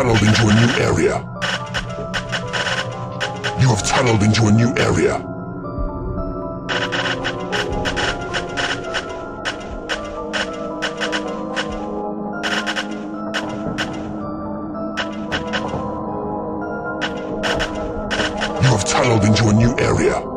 tunneled into a new area. You have tunneled into a new area. You have tunneled into a new area.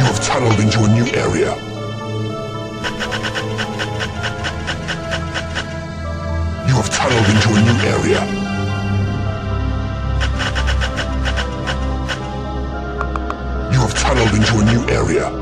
You have tunneled into a new area. You have tunneled into a new area. You have tunneled into a new area.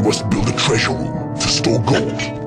You must build a treasure room to store gold.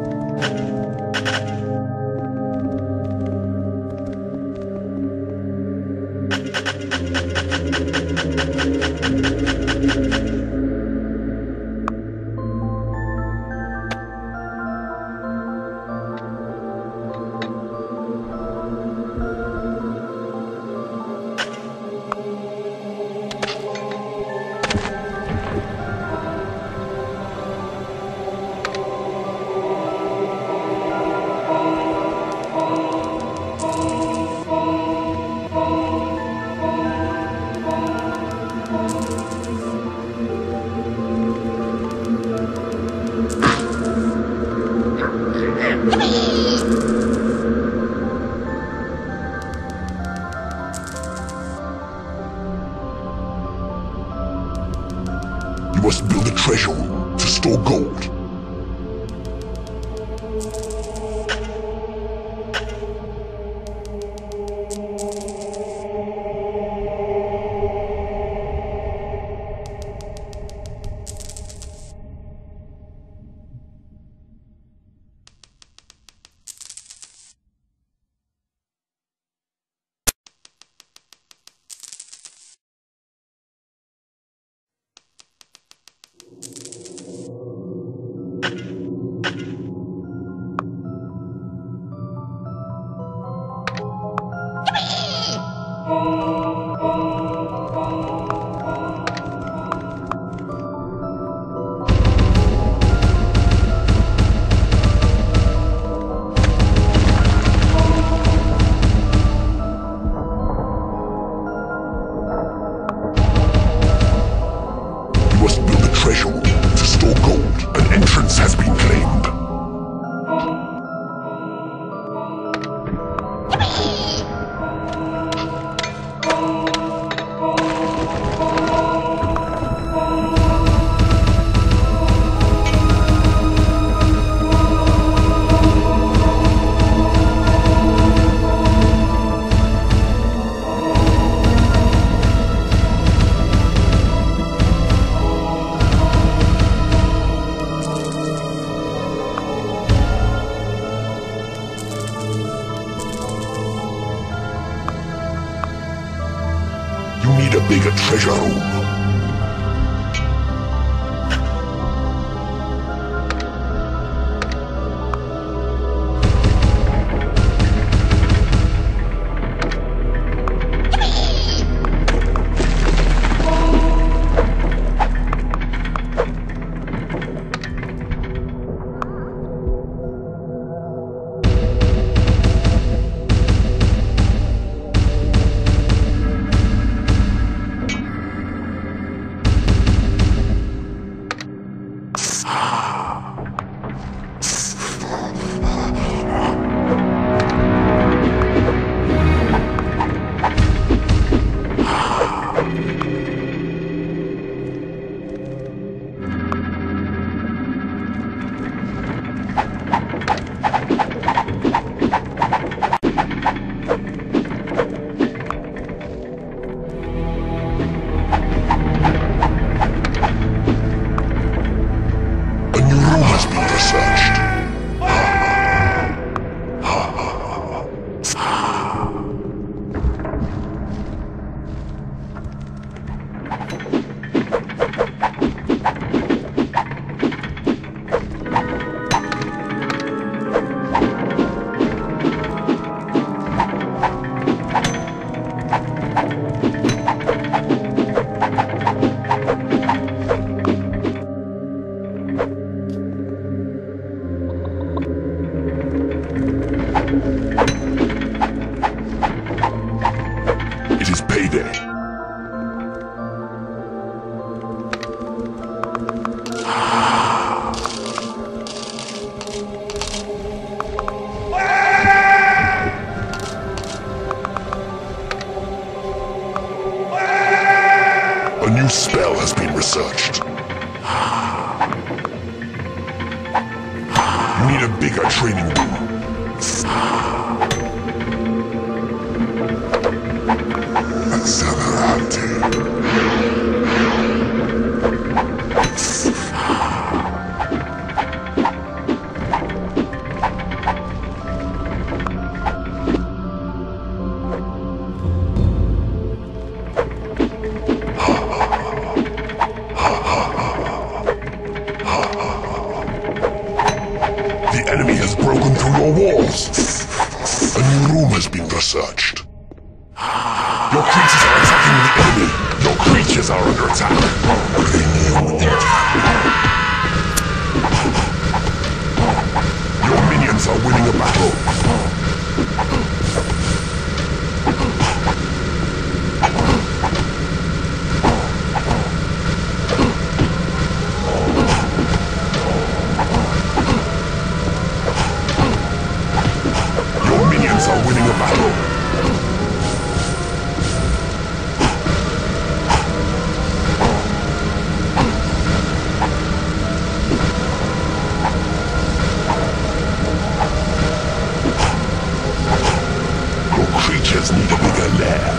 just need a bigger lair.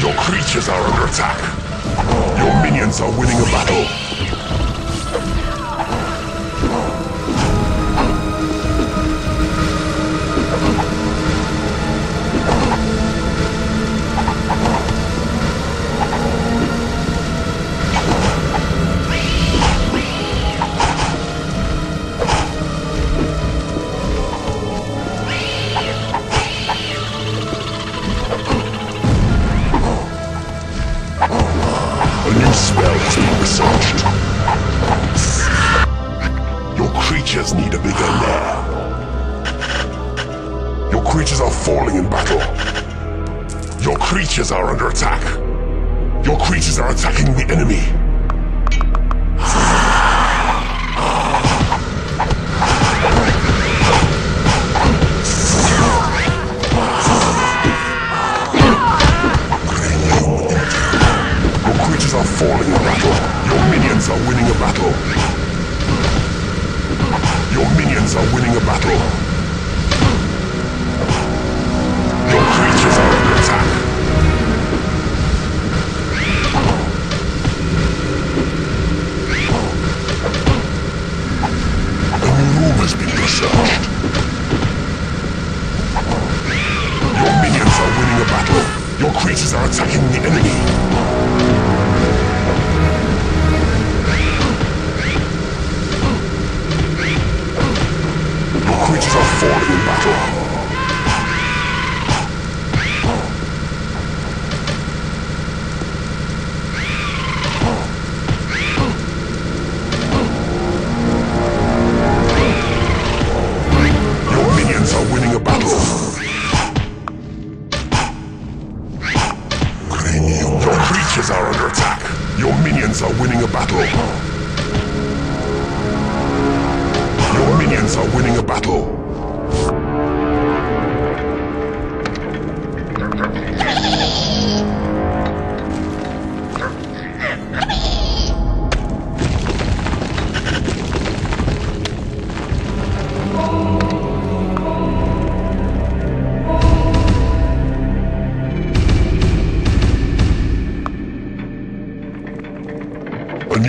Your creatures are under attack. Your minions are winning a battle. Your minions are winning a battle.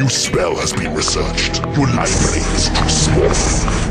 Your spell has been researched. Your library is too small.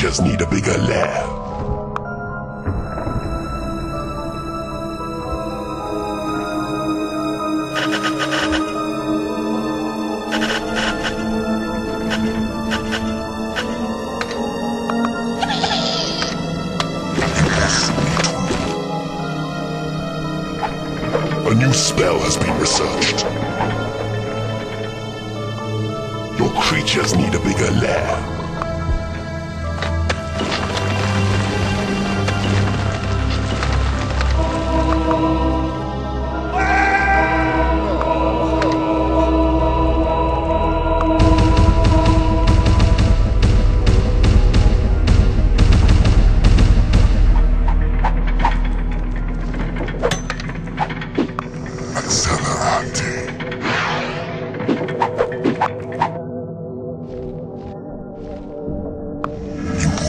just need a bigger lab.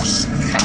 force.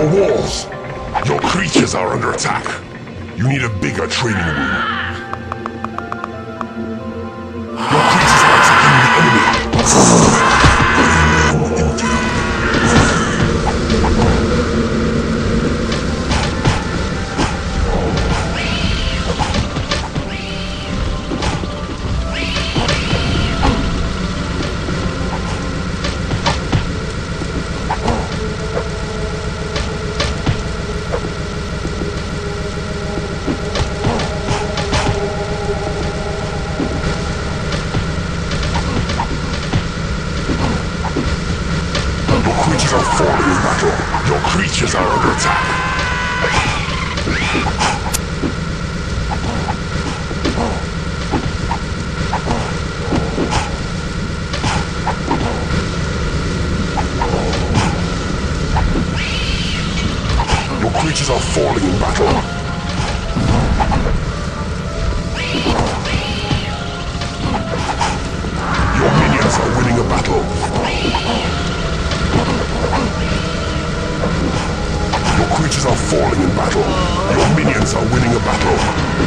Your walls. Your creatures are under attack. You need a bigger training room. Falling in battle. Your minions are winning a battle.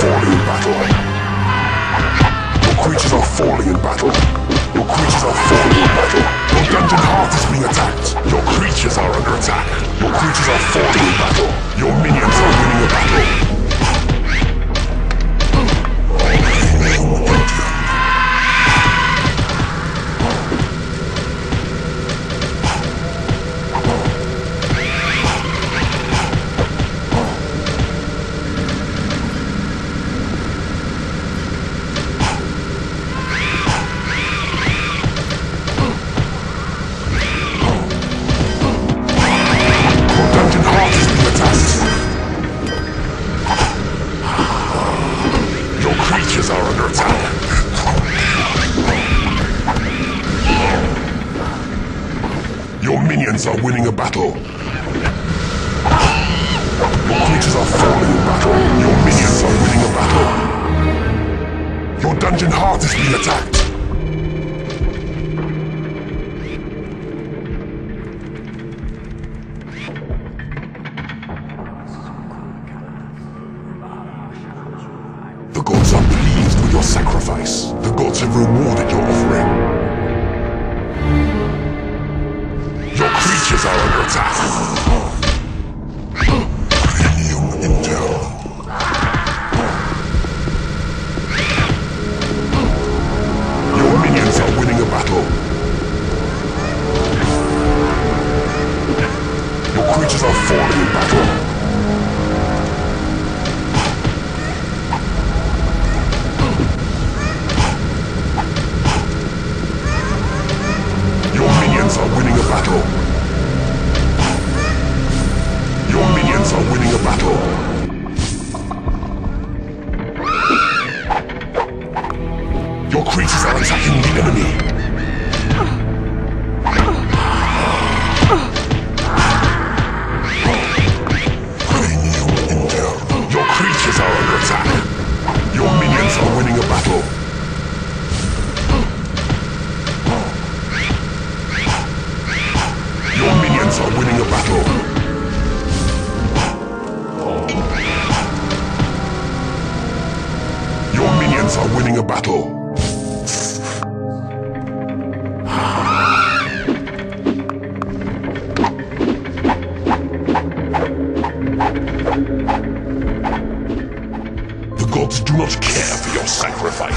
Falling in battle. Your creatures are falling in battle. Your creatures are falling in battle. Your dungeon heart is being attacked. Your creatures are under attack. Your creatures are falling in battle. Your minions are winning a battle.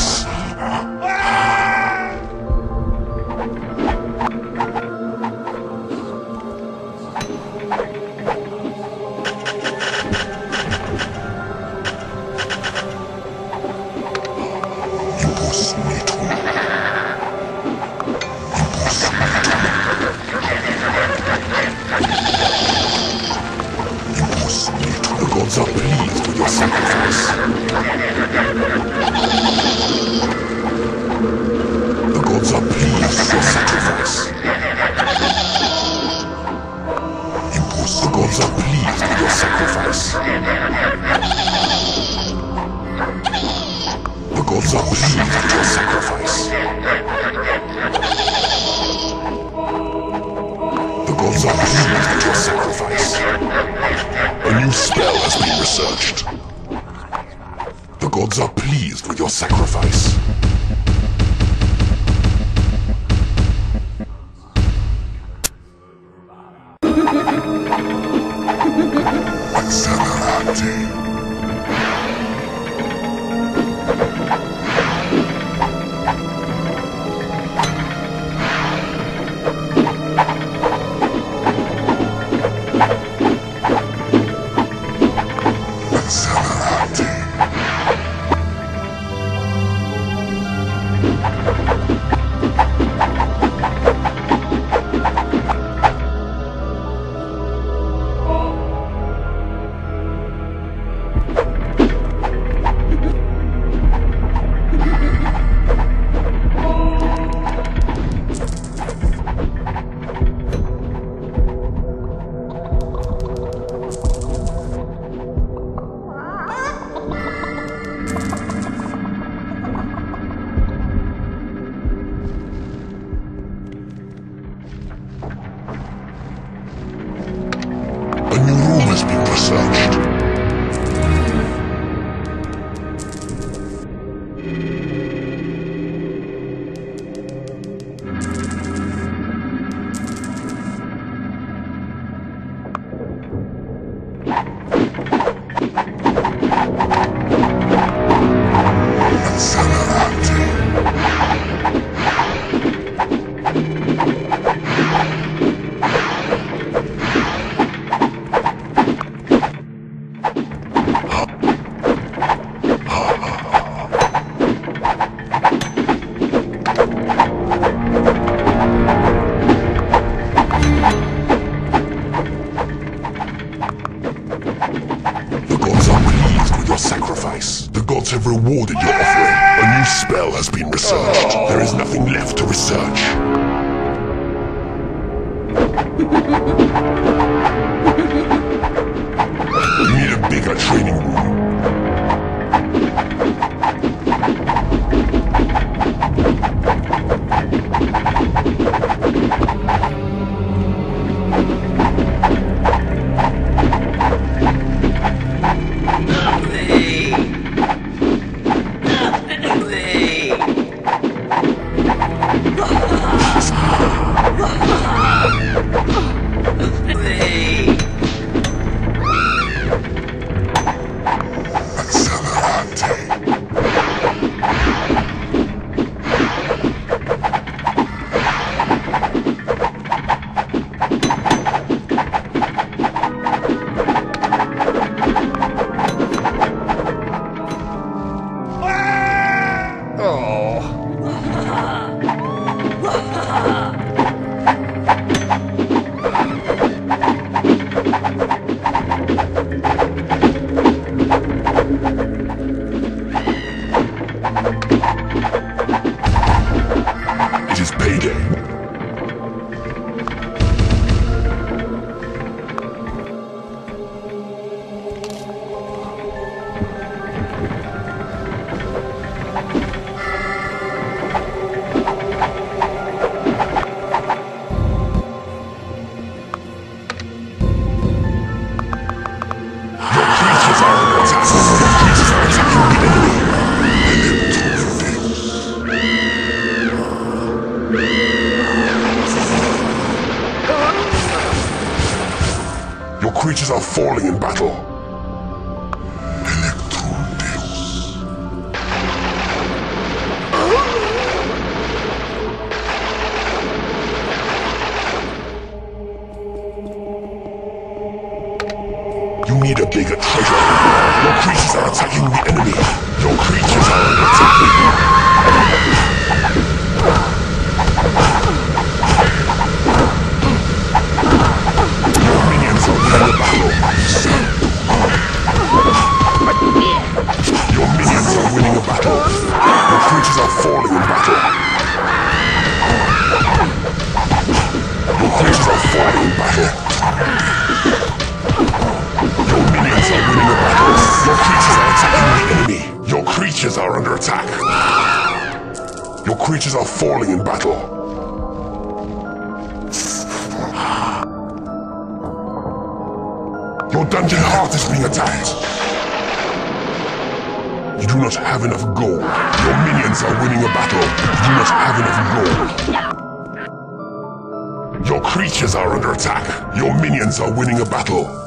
Ah!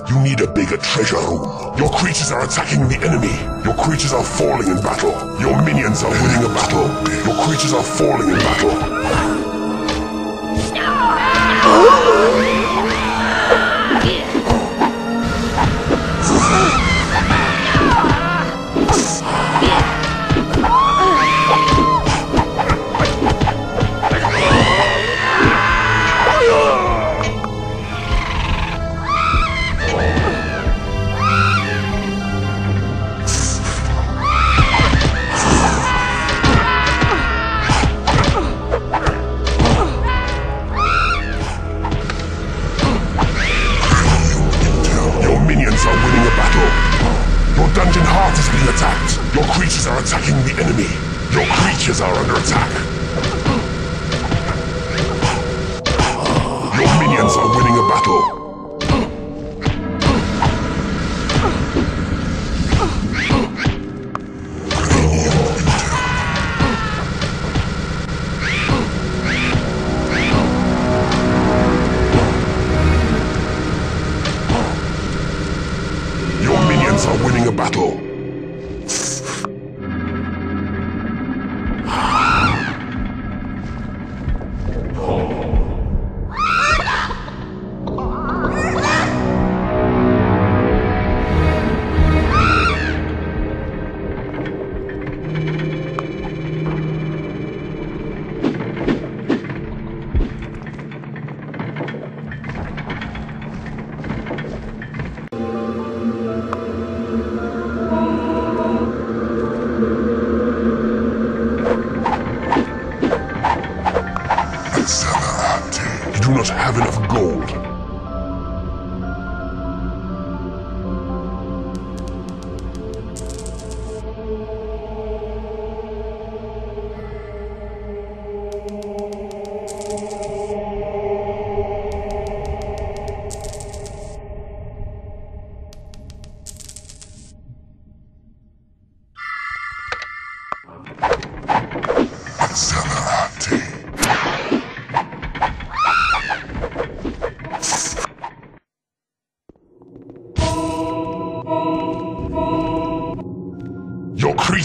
You need a bigger treasure room. Your creatures are attacking the enemy. Your creatures are falling in battle. Your minions are winning a battle. Your creatures are falling in battle.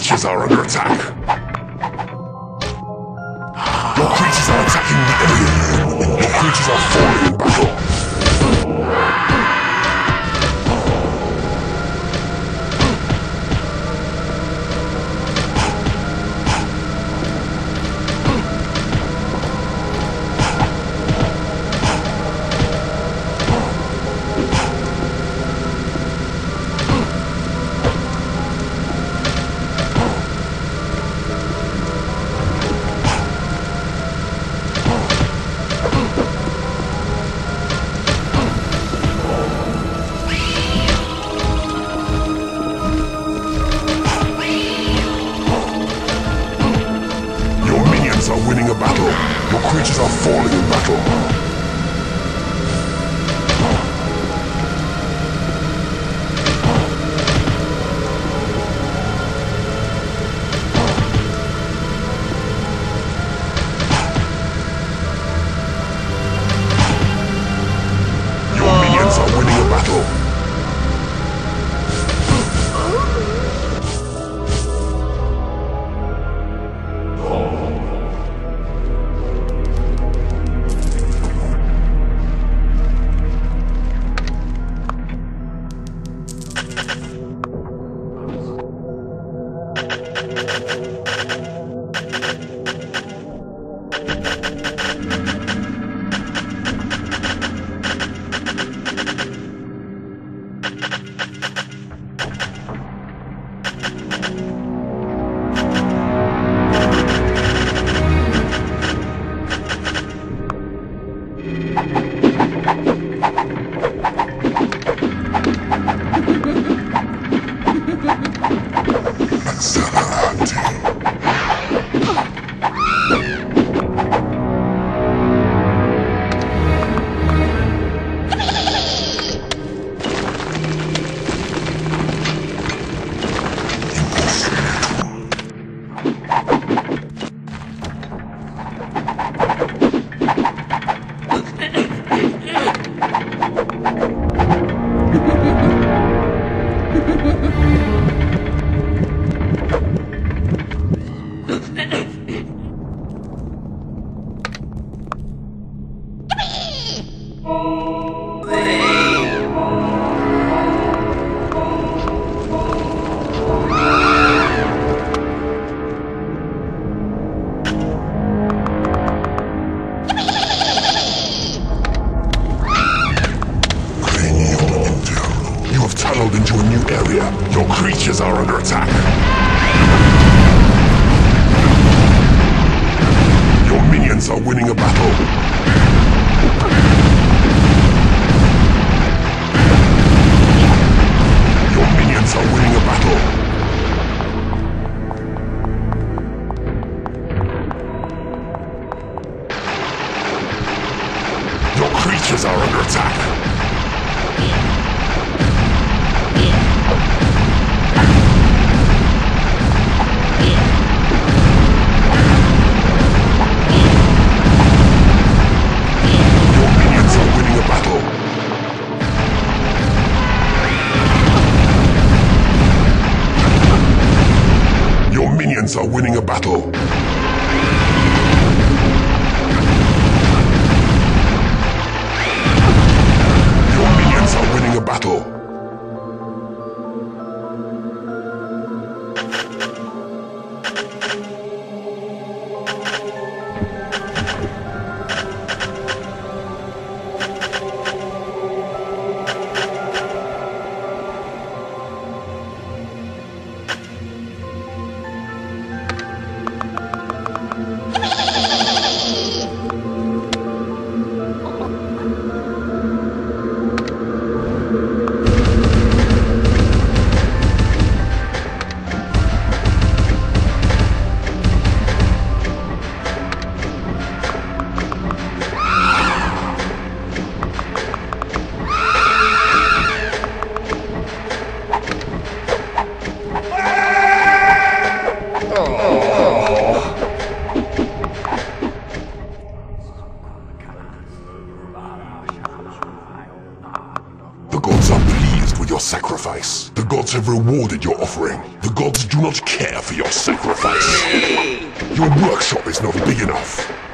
creatures are under attack. Your creatures are attacking the alien. Your creatures are falling. Are winning a battle. the gods do not care for your sacrifice. Your workshop is not big enough.